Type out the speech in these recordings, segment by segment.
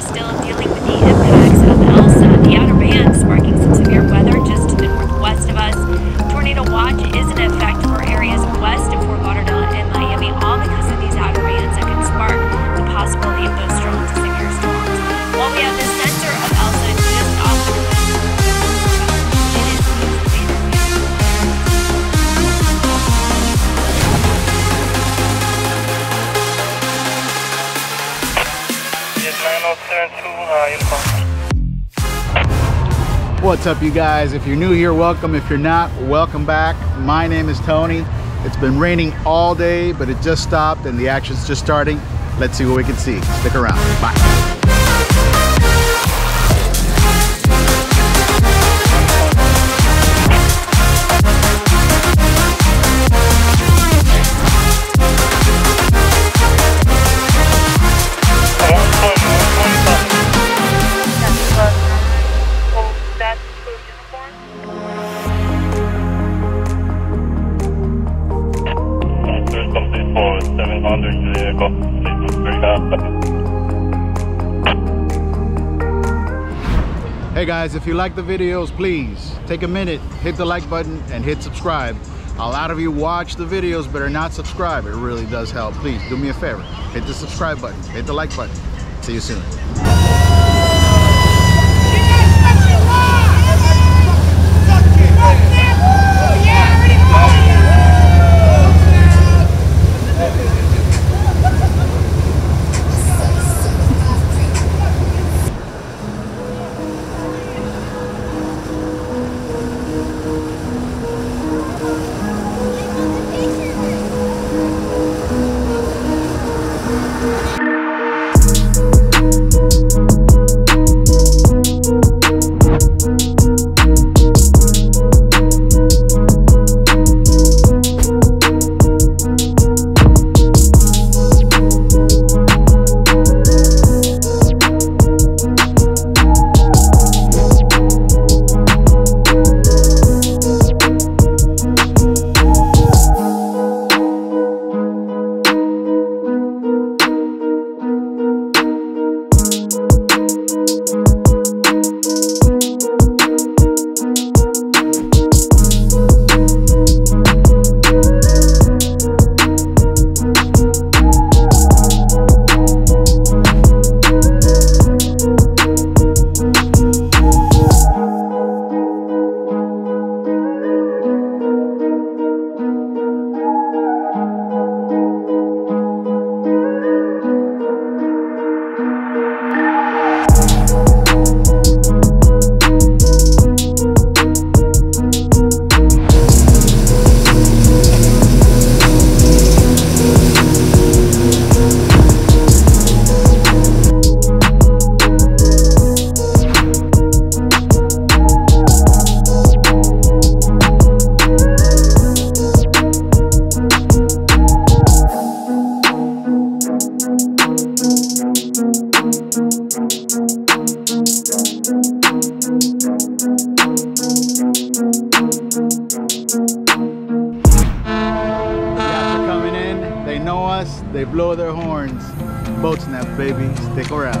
are still What's up, you guys? If you're new here, welcome. If you're not, welcome back. My name is Tony. It's been raining all day, but it just stopped and the action's just starting. Let's see what we can see. Stick around. Bye. Something for 700 vehicle. Please look very up. Hey guys, if you like the videos, please take a minute, hit the like button and hit subscribe. A lot of you watch the videos but are not subscribed. It really does help. Please do me a favor. Hit the subscribe button, hit the like button. See you soon. They blow their horns. Boat snap, baby. Stick around.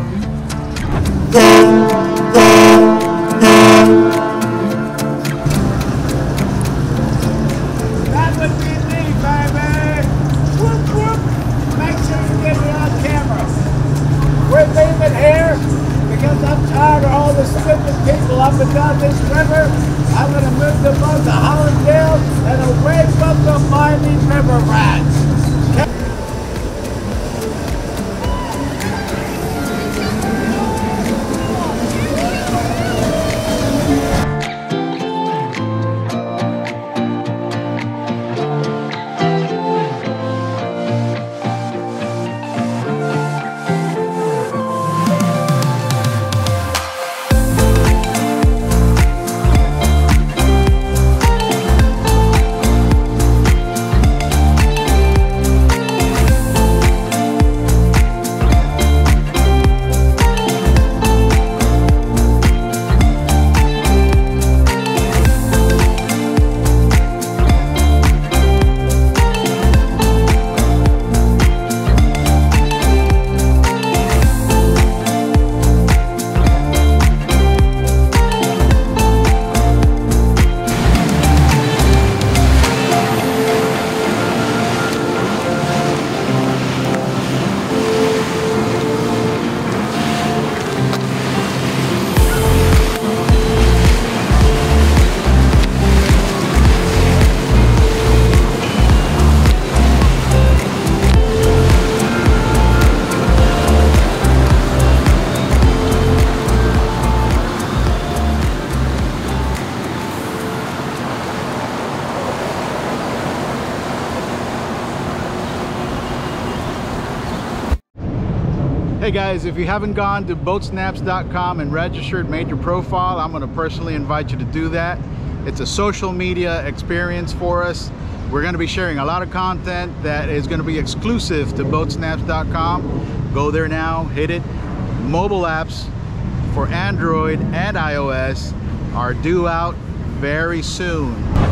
Up and down this river. I'm going to move the boat to Hallandale and away from the Miami River rats. Right, guys, if you haven't gone to boatsnaps.com and registered, made your profile, I'm going to personally invite you to do that. It's a social media experience for us. We're going to be sharing a lot of content that is going to be exclusive to boatsnaps.com. Go there now, hit it. Mobile apps for Android and iOS are due out very soon.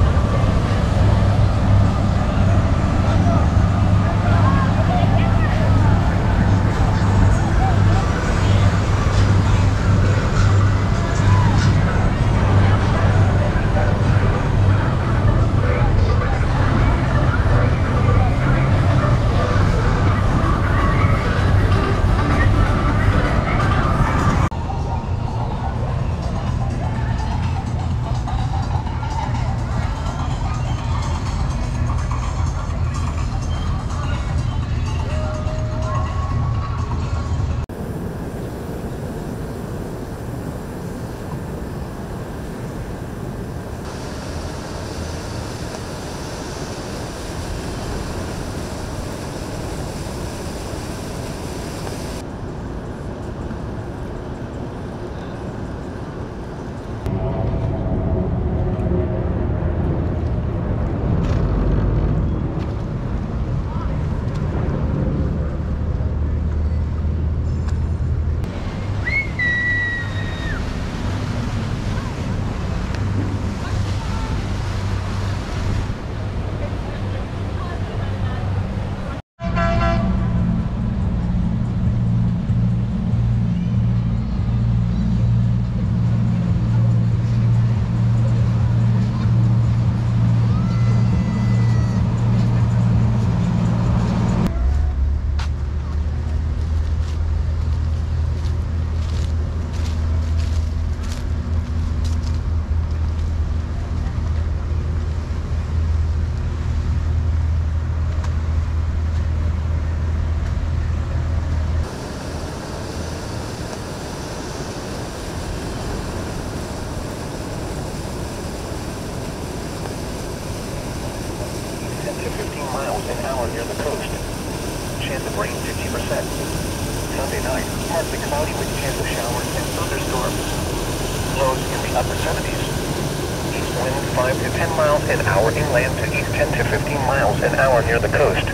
East wind 5 to 10 miles an hour inland to east 10 to 15 miles an hour near the coast.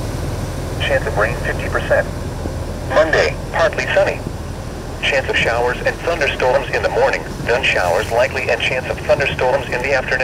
Chance of rain 50%. Monday, partly sunny. Chance of showers and thunderstorms in the morning, then showers likely and chance of thunderstorms in the afternoon.